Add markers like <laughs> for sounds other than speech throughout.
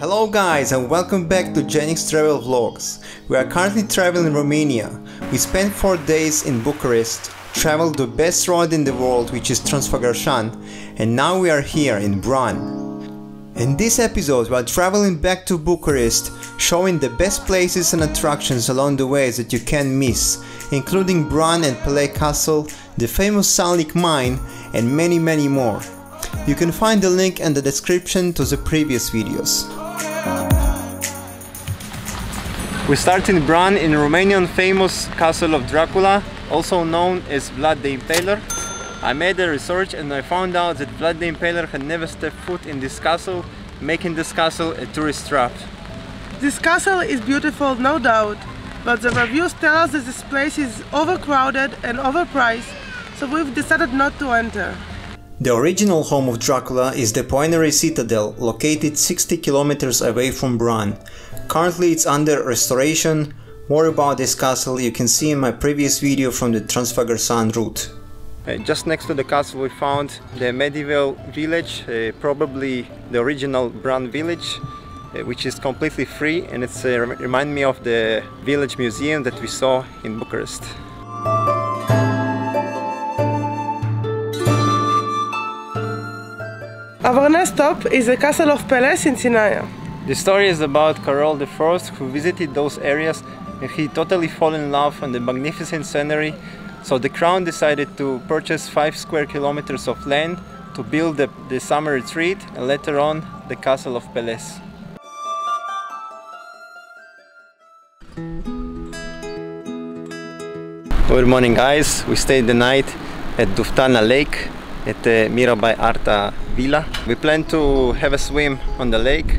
Hello guys and welcome back to Jenix Travel Vlogs. We are currently traveling in Romania. We spent 4 days in Bucharest, traveled the best road in the world which is Transfăgărășan and now we are here in Bran. In this episode we are traveling back to Bucharest, showing the best places and attractions along the way that you can't miss, including Bran and Peles Castle, the famous Salnic mine and many many more. You can find the link in the description to the previous videos. We start in Bran in Romanian famous castle of Dracula, also known as Vlad the Impaler. I made a research and I found out that Vlad the Impaler had never stepped foot in this castle, making this castle a tourist trap. This castle is beautiful, no doubt, but the reviews tell us that this place is overcrowded and overpriced, so we've decided not to enter. The original home of Dracula is the Poenari Citadel, located 60 kilometers away from Bran. Currently it's under restoration. More about this castle you can see in my previous video from the Transfăgărășan route. Uh, just next to the castle we found the medieval village, uh, probably the original Bran village, uh, which is completely free and it's uh, remind me of the village museum that we saw in Bucharest. Our next stop is the castle of Peles in Sinaia. The story is about Carol I who visited those areas and he totally fell in love on the magnificent scenery so the crown decided to purchase 5 square kilometers of land to build the, the summer retreat and later on the castle of Peles. Good morning guys, we stayed the night at Doftana Lake at the Mirabai Arta Villa. We plan to have a swim on the lake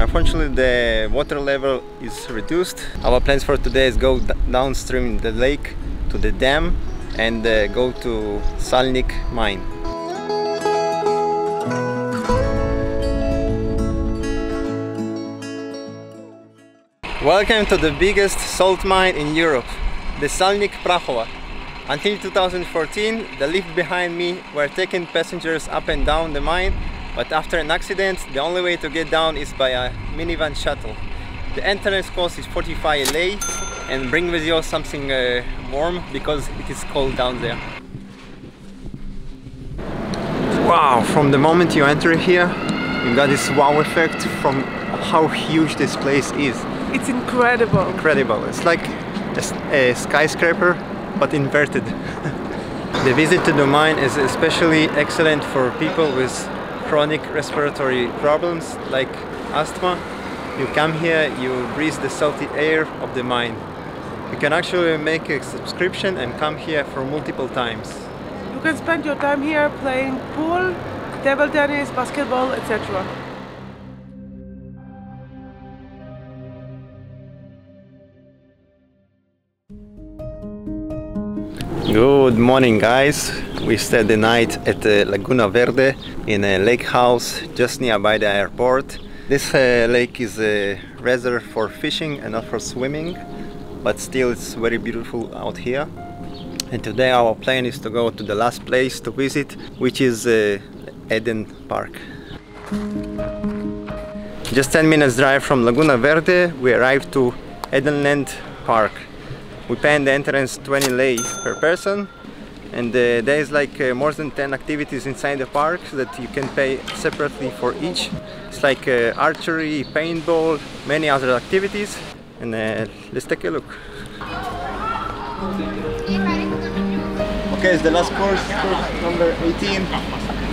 Unfortunately the water level is reduced. Our plans for today is go downstream the lake to the dam and uh, go to Salnik mine. Welcome to the biggest salt mine in Europe, the Salnik Prahova. Until 2014, the lift behind me were taking passengers up and down the mine but after an accident, the only way to get down is by a minivan shuttle. The entrance cost is 45 lei and bring with you something uh, warm because it is cold down there. Wow, from the moment you enter here, you got this wow effect from how huge this place is. It's incredible. Incredible. It's like a, a skyscraper, but inverted. <laughs> the visit to the mine is especially excellent for people with chronic respiratory problems like asthma, you come here, you breathe the salty air of the mine. You can actually make a subscription and come here for multiple times. You can spend your time here playing pool, table tennis, basketball, etc. Good morning guys. We stayed the night at the Laguna Verde in a lake house just nearby the airport. This uh, lake is a reserve for fishing and not for swimming, but still it's very beautiful out here. And today our plan is to go to the last place to visit, which is uh, Eden Park. Just 10 minutes drive from Laguna Verde, we arrived to Edenland Park. We pay the entrance 20 lei per person and uh, there is like uh, more than 10 activities inside the park that you can pay separately for each. It's like uh, archery, paintball, many other activities and uh, let's take a look. Okay, it's the last course, course number 18.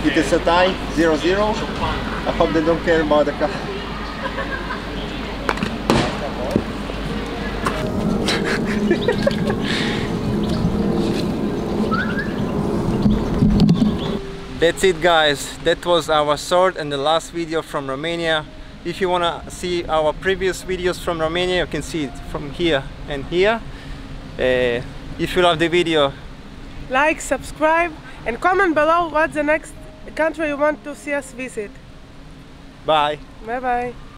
It is a tie, 0-0. I hope they don't care about the car. That's it guys, that was our third and the last video from Romania. If you wanna see our previous videos from Romania, you can see it from here and here. Uh, if you love the video, like, subscribe and comment below what's the next country you want to see us visit. Bye. Bye bye.